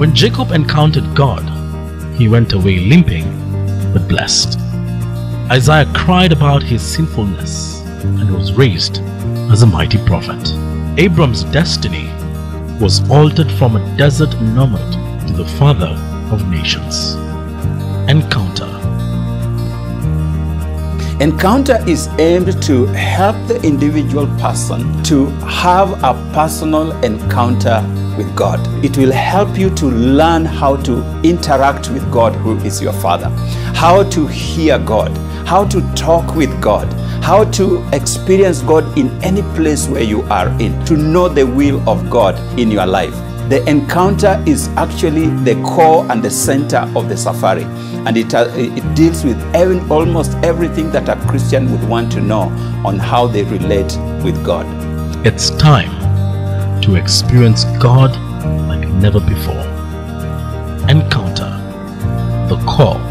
When Jacob encountered God, he went away limping but blessed. Isaiah cried about his sinfulness and was raised as a mighty prophet. Abram's destiny was altered from a desert nomad to the father of nations. Encounter Encounter is aimed to help the individual person to have a personal encounter with God. It will help you to learn how to interact with God, who is your Father, how to hear God, how to talk with God, how to experience God in any place where you are in, to know the will of God in your life. The encounter is actually the core and the center of the safari, and it, uh, it deals with every, almost everything that a Christian would want to know on how they relate with God. It's time to experience God like never before. Encounter the call